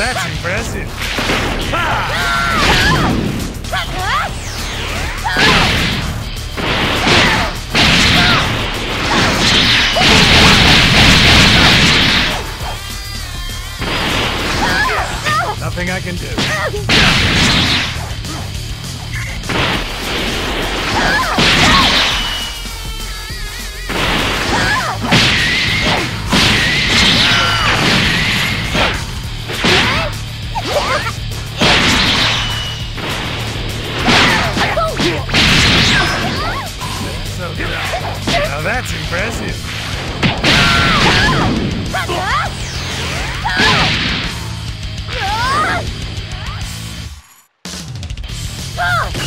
that's impressive. Nothing I can do. Now that's impressive. Ah!